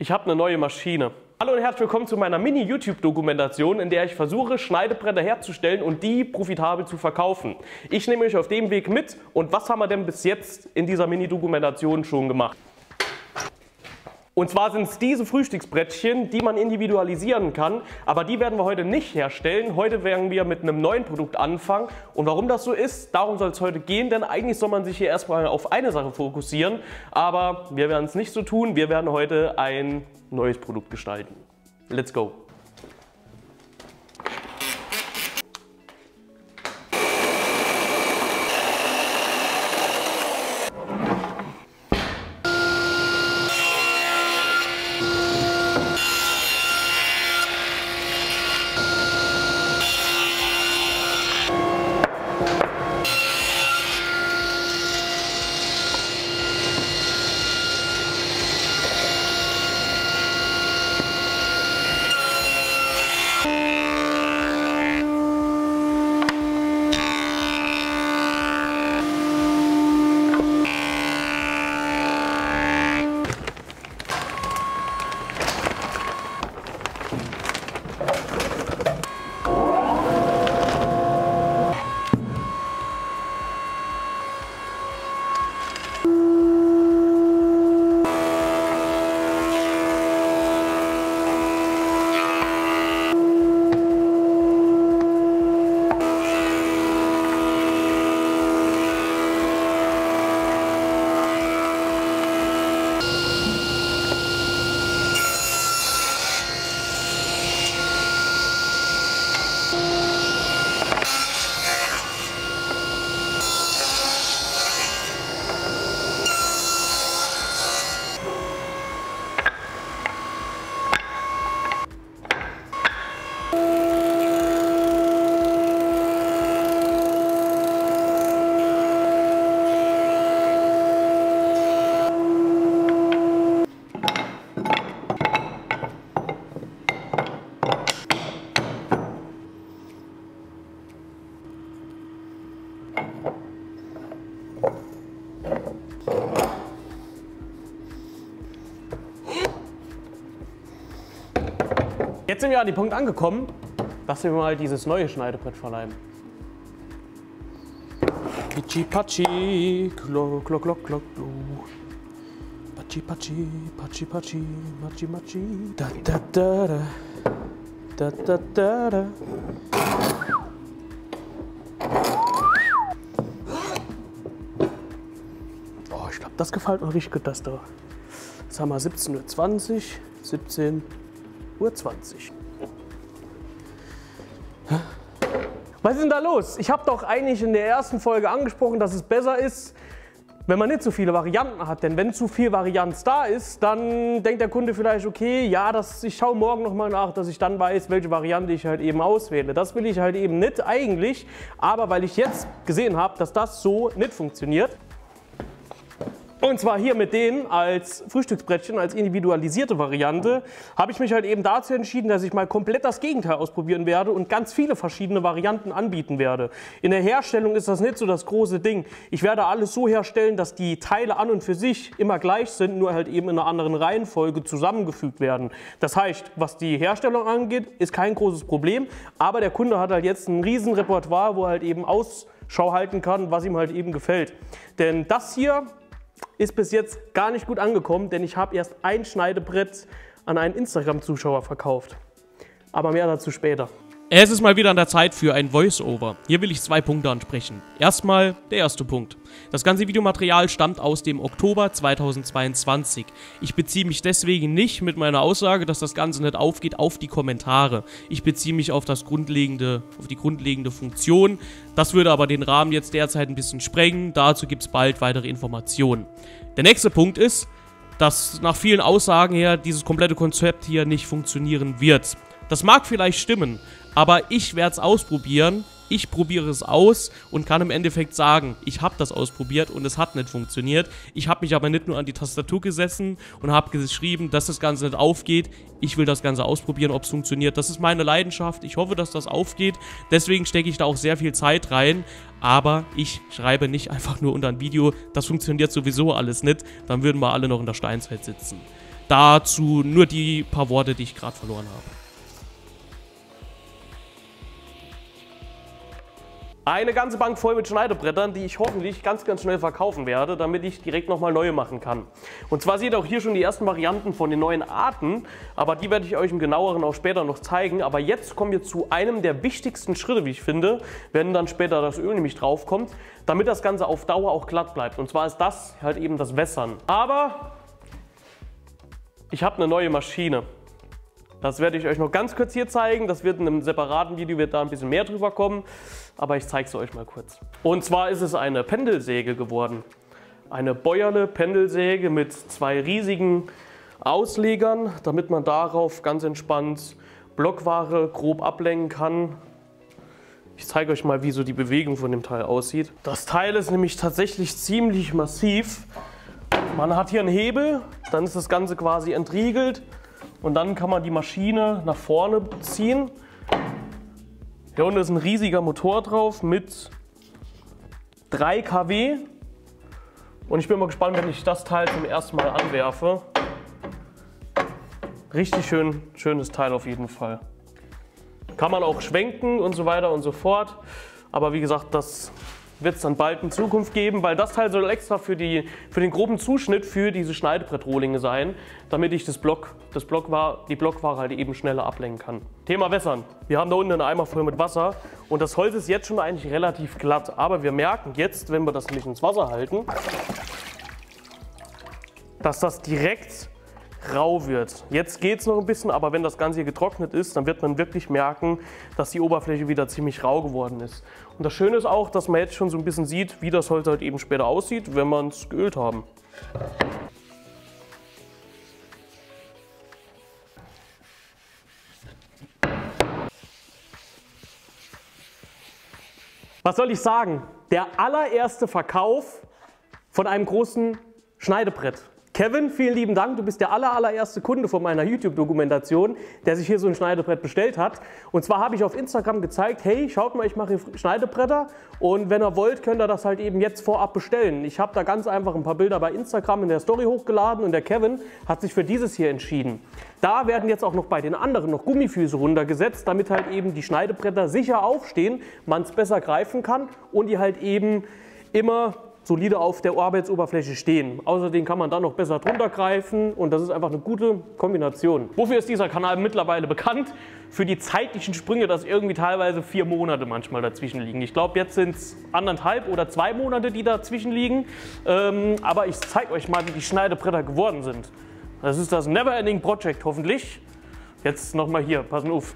Ich habe eine neue Maschine. Hallo und herzlich willkommen zu meiner Mini-YouTube-Dokumentation, in der ich versuche, Schneidebretter herzustellen und die profitabel zu verkaufen. Ich nehme euch auf dem Weg mit und was haben wir denn bis jetzt in dieser Mini-Dokumentation schon gemacht? Und zwar sind es diese Frühstücksbrettchen, die man individualisieren kann, aber die werden wir heute nicht herstellen. Heute werden wir mit einem neuen Produkt anfangen. Und warum das so ist, darum soll es heute gehen, denn eigentlich soll man sich hier erstmal auf eine Sache fokussieren. Aber wir werden es nicht so tun. Wir werden heute ein neues Produkt gestalten. Let's go! Jetzt sind wir an dem Punkt angekommen, dass wir mal dieses neue Schneidebrett verleihen. Pichi Pachi, Klo, Klo, Klo, Klo, Klo. Pachi Pachi, Pachi Pachi, Machi Machi. Da da da da. Da da da da. Oh, ich glaube, das gefällt mir richtig gut, das da. Jetzt haben wir 17.20 Uhr, 17 Uhr 20. Was ist denn da los? Ich habe doch eigentlich in der ersten Folge angesprochen, dass es besser ist, wenn man nicht so viele Varianten hat. Denn wenn zu viel Varianz da ist, dann denkt der Kunde vielleicht, okay, ja, das, ich schaue morgen nochmal nach, dass ich dann weiß, welche Variante ich halt eben auswähle. Das will ich halt eben nicht eigentlich, aber weil ich jetzt gesehen habe, dass das so nicht funktioniert, und zwar hier mit denen als Frühstücksbrettchen, als individualisierte Variante, habe ich mich halt eben dazu entschieden, dass ich mal komplett das Gegenteil ausprobieren werde und ganz viele verschiedene Varianten anbieten werde. In der Herstellung ist das nicht so das große Ding. Ich werde alles so herstellen, dass die Teile an und für sich immer gleich sind, nur halt eben in einer anderen Reihenfolge zusammengefügt werden. Das heißt, was die Herstellung angeht, ist kein großes Problem, aber der Kunde hat halt jetzt ein riesen Repertoire, wo er halt eben Ausschau halten kann, was ihm halt eben gefällt. Denn das hier ist bis jetzt gar nicht gut angekommen, denn ich habe erst ein Schneidebrett an einen Instagram-Zuschauer verkauft. Aber mehr dazu später. Es ist mal wieder an der Zeit für ein Voice-Over. Hier will ich zwei Punkte ansprechen. Erstmal der erste Punkt. Das ganze Videomaterial stammt aus dem Oktober 2022. Ich beziehe mich deswegen nicht mit meiner Aussage, dass das Ganze nicht aufgeht, auf die Kommentare. Ich beziehe mich auf das grundlegende, auf die grundlegende Funktion. Das würde aber den Rahmen jetzt derzeit ein bisschen sprengen. Dazu gibt es bald weitere Informationen. Der nächste Punkt ist, dass nach vielen Aussagen her dieses komplette Konzept hier nicht funktionieren wird. Das mag vielleicht stimmen, aber ich werde es ausprobieren. Ich probiere es aus und kann im Endeffekt sagen, ich habe das ausprobiert und es hat nicht funktioniert. Ich habe mich aber nicht nur an die Tastatur gesessen und habe geschrieben, dass das Ganze nicht aufgeht. Ich will das Ganze ausprobieren, ob es funktioniert. Das ist meine Leidenschaft. Ich hoffe, dass das aufgeht. Deswegen stecke ich da auch sehr viel Zeit rein. Aber ich schreibe nicht einfach nur unter ein Video, das funktioniert sowieso alles nicht. Dann würden wir alle noch in der Steinzeit sitzen. Dazu nur die paar Worte, die ich gerade verloren habe. Eine ganze Bank voll mit Schneidebrettern, die ich hoffentlich ganz, ganz schnell verkaufen werde, damit ich direkt nochmal neue machen kann. Und zwar seht ihr auch hier schon die ersten Varianten von den neuen Arten, aber die werde ich euch im genaueren auch später noch zeigen. Aber jetzt kommen wir zu einem der wichtigsten Schritte, wie ich finde, wenn dann später das Öl nämlich draufkommt, damit das Ganze auf Dauer auch glatt bleibt. Und zwar ist das halt eben das Wässern. Aber ich habe eine neue Maschine. Das werde ich euch noch ganz kurz hier zeigen. Das wird in einem separaten Video wird da ein bisschen mehr drüber kommen. Aber ich zeige es euch mal kurz. Und zwar ist es eine Pendelsäge geworden. Eine Bäuerle Pendelsäge mit zwei riesigen Auslegern, damit man darauf ganz entspannt Blockware grob ablenken kann. Ich zeige euch mal, wie so die Bewegung von dem Teil aussieht. Das Teil ist nämlich tatsächlich ziemlich massiv. Man hat hier einen Hebel, dann ist das Ganze quasi entriegelt und dann kann man die Maschine nach vorne ziehen. Hier unten ist ein riesiger Motor drauf mit 3 kW. Und ich bin mal gespannt, wenn ich das Teil zum ersten Mal anwerfe. Richtig schön, schönes Teil auf jeden Fall. Kann man auch schwenken und so weiter und so fort. Aber wie gesagt, das wird es dann bald in Zukunft geben, weil das Teil soll extra für, die, für den groben Zuschnitt für diese Schneidebrettrohlinge sein, damit ich das Block, das Blockware, die Blockware halt eben schneller ablenken kann. Thema Wässern. Wir haben da unten einen Eimer voll mit Wasser und das Holz ist jetzt schon eigentlich relativ glatt, aber wir merken jetzt, wenn wir das nicht ins Wasser halten, dass das direkt rau wird. Jetzt geht es noch ein bisschen, aber wenn das Ganze hier getrocknet ist, dann wird man wirklich merken, dass die Oberfläche wieder ziemlich rau geworden ist. Und das Schöne ist auch, dass man jetzt schon so ein bisschen sieht, wie das Holz halt eben später aussieht, wenn man es geölt haben. Was soll ich sagen? Der allererste Verkauf von einem großen Schneidebrett. Kevin, vielen lieben Dank. Du bist der aller, allererste Kunde von meiner YouTube-Dokumentation, der sich hier so ein Schneidebrett bestellt hat. Und zwar habe ich auf Instagram gezeigt, hey, schaut mal, ich mache Schneidebretter und wenn ihr wollt, könnt ihr das halt eben jetzt vorab bestellen. Ich habe da ganz einfach ein paar Bilder bei Instagram in der Story hochgeladen und der Kevin hat sich für dieses hier entschieden. Da werden jetzt auch noch bei den anderen noch Gummifüße runtergesetzt, damit halt eben die Schneidebretter sicher aufstehen, man es besser greifen kann und die halt eben immer solide auf der Arbeitsoberfläche stehen. Außerdem kann man da noch besser drunter greifen und das ist einfach eine gute Kombination. Wofür ist dieser Kanal mittlerweile bekannt? Für die zeitlichen Sprünge, dass irgendwie teilweise vier Monate manchmal dazwischen liegen. Ich glaube, jetzt sind es anderthalb oder zwei Monate, die dazwischen liegen. Ähm, aber ich zeige euch mal, wie die Schneidebretter geworden sind. Das ist das Never-Ending Project hoffentlich. Jetzt nochmal hier, passen auf.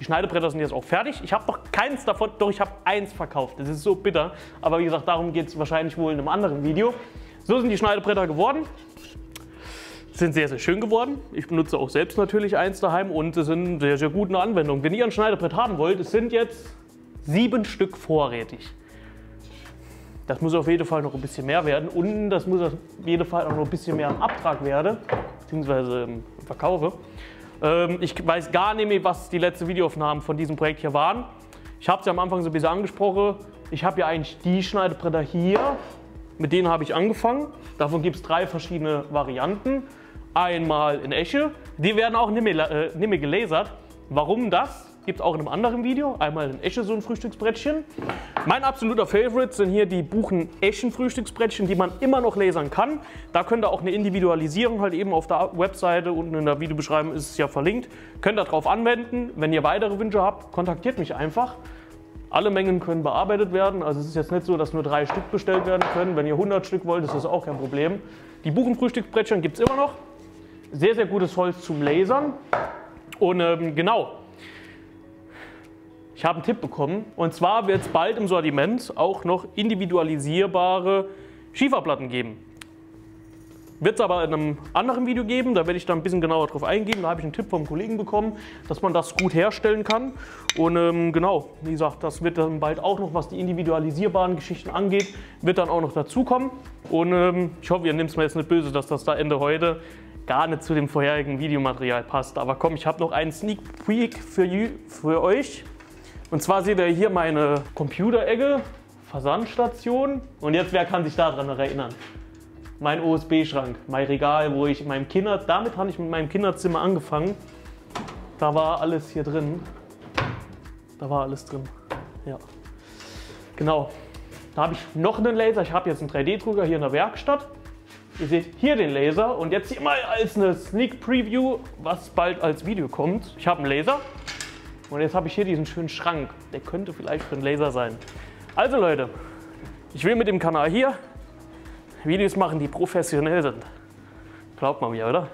Die Schneidebretter sind jetzt auch fertig. Ich habe noch keins davon, doch ich habe eins verkauft. Das ist so bitter. Aber wie gesagt, darum geht es wahrscheinlich wohl in einem anderen Video. So sind die Schneidebretter geworden. Sind sehr, sehr schön geworden. Ich benutze auch selbst natürlich eins daheim und es sind sehr, sehr gute Anwendungen. Wenn ihr ein Schneidebrett haben wollt, es sind jetzt sieben Stück vorrätig. Das muss auf jeden Fall noch ein bisschen mehr werden und das muss auf jeden Fall auch noch ein bisschen mehr im Abtrag werden, beziehungsweise im Verkaufe. Ähm, ich weiß gar nicht mehr, was die letzten Videoaufnahmen von diesem Projekt hier waren. Ich habe es ja am Anfang so ein bisschen angesprochen. Ich habe ja eigentlich die Schneidebretter hier. Mit denen habe ich angefangen. Davon gibt es drei verschiedene Varianten. Einmal in Esche. Die werden auch nicht mehr, äh, nicht mehr gelasert. Warum das? Gibt es auch in einem anderen Video. Einmal in Esche so ein Frühstücksbrettchen. Mein absoluter Favorite sind hier die Buchen Eschen Frühstücksbrettchen, die man immer noch lasern kann. Da könnt ihr auch eine Individualisierung halt eben auf der Webseite unten in der Videobeschreibung ist es ja verlinkt. Könnt ihr darauf anwenden. Wenn ihr weitere Wünsche habt, kontaktiert mich einfach. Alle Mengen können bearbeitet werden. Also es ist jetzt nicht so, dass nur drei Stück bestellt werden können. Wenn ihr 100 Stück wollt, ist das auch kein Problem. Die Buchenfrühstücksbrettchen gibt es immer noch. Sehr, sehr gutes Holz zum Lasern. Und ähm, genau, ich habe einen Tipp bekommen und zwar wird es bald im Sortiment auch noch individualisierbare Schieferplatten geben. Wird es aber in einem anderen Video geben, da werde ich da ein bisschen genauer drauf eingehen. Da habe ich einen Tipp vom Kollegen bekommen, dass man das gut herstellen kann. Und ähm, genau, wie gesagt, das wird dann bald auch noch, was die individualisierbaren Geschichten angeht, wird dann auch noch dazukommen. Und ähm, ich hoffe, ihr nehmt es mir jetzt nicht böse, dass das da Ende heute gar nicht zu dem vorherigen Videomaterial passt. Aber komm, ich habe noch einen Sneak Peek für, für euch. Und zwar seht ihr hier meine Computerecke, Versandstation. Und jetzt, wer kann sich daran noch erinnern? mein OSB-Schrank, mein Regal, wo ich in meinem Kinder, damit habe ich mit meinem Kinderzimmer angefangen. Da war alles hier drin. Da war alles drin. Ja. Genau. Da habe ich noch einen Laser. Ich habe jetzt einen 3D-Drucker hier in der Werkstatt. Ihr seht hier den Laser und jetzt hier mal als eine Sneak Preview, was bald als Video kommt. Ich habe einen Laser und jetzt habe ich hier diesen schönen Schrank. Der könnte vielleicht für einen Laser sein. Also Leute, ich will mit dem Kanal hier Videos machen, die professionell sind. Glaubt man mir, oder?